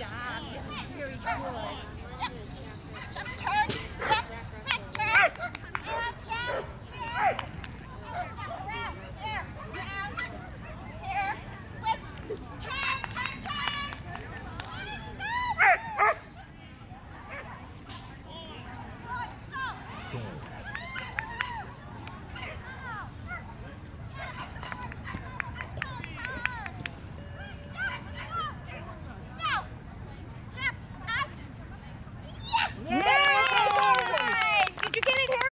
job. Very good.